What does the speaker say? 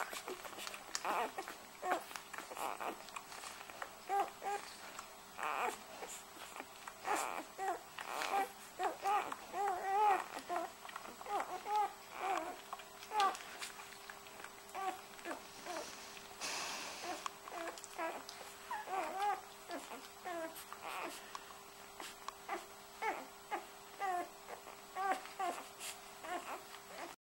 Uh-uh.